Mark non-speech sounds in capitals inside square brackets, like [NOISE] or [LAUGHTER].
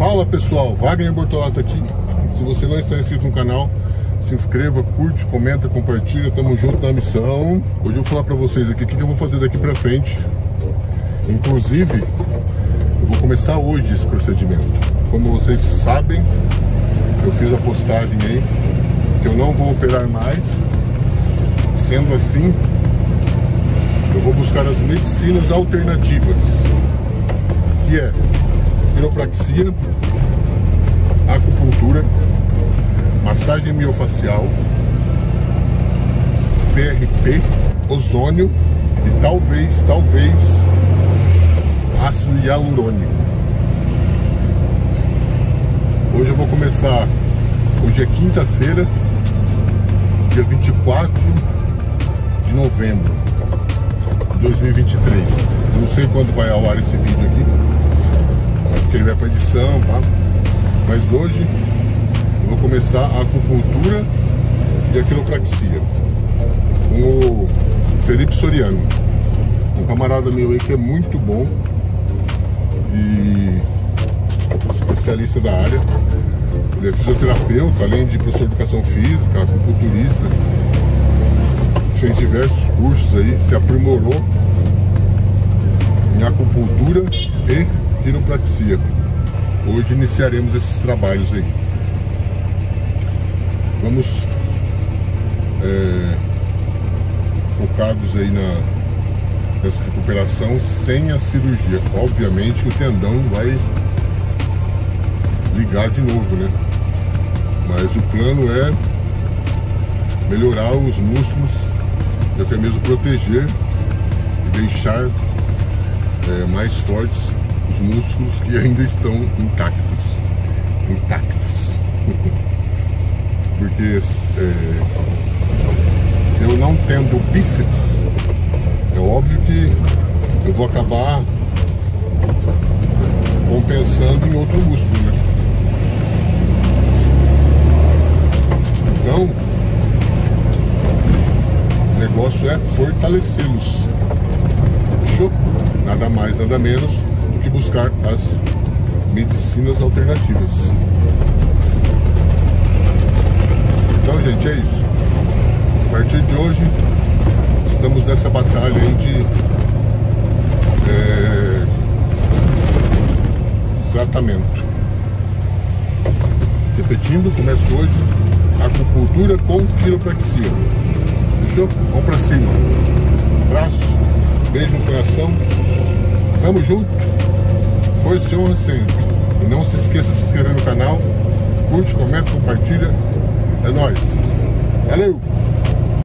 Fala pessoal, Wagner Bortolato aqui. Se você não está inscrito no canal, se inscreva, curte, comenta, compartilha. Tamo junto na missão. Hoje eu vou falar pra vocês aqui o que eu vou fazer daqui pra frente. Inclusive, eu vou começar hoje esse procedimento. Como vocês sabem, eu fiz a postagem aí que eu não vou operar mais. Sendo assim, eu vou buscar as medicinas alternativas, que é quiropraxia, acupuntura, massagem miofacial, PRP, ozônio e talvez, talvez ácido hialurônico. Hoje eu vou começar, hoje é quinta-feira, dia 24 de novembro de 2023. Eu não sei quando vai ao ar esse vídeo porque ele vai para edição, tá? Mas hoje eu vou começar a acupuntura e a quiropraxia com o Felipe Soriano, um camarada meu aí que é muito bom e especialista da área. Ele é fisioterapeuta, além de professor de educação física, acupunturista. Fez diversos cursos aí, se aprimorou em acupuntura e quiropraxia. Hoje iniciaremos esses trabalhos aí. Vamos é, focados aí na, nessa recuperação sem a cirurgia. Obviamente o tendão vai ligar de novo, né? Mas o plano é melhorar os músculos e até mesmo proteger e deixar é, mais fortes os músculos que ainda estão intactos. Intactos. [LAUGHS] Porque é, eu não tendo bíceps, é óbvio que eu vou acabar compensando em outro músculo, né? Então, o negócio é fortalecê-los. Fechou? Nada mais, nada menos do que buscar as medicinas alternativas. Então, gente, é isso. A partir de hoje, estamos nessa batalha aí de é, tratamento. Repetindo, começo hoje acupuntura com quiropraxia. Fechou? Vamos pra cima. Abraço, beijo no coração. Tamo junto. Força e honra sempre. E não se esqueça de se inscrever no canal. Curte, comenta, compartilha. É nóis. Valeu!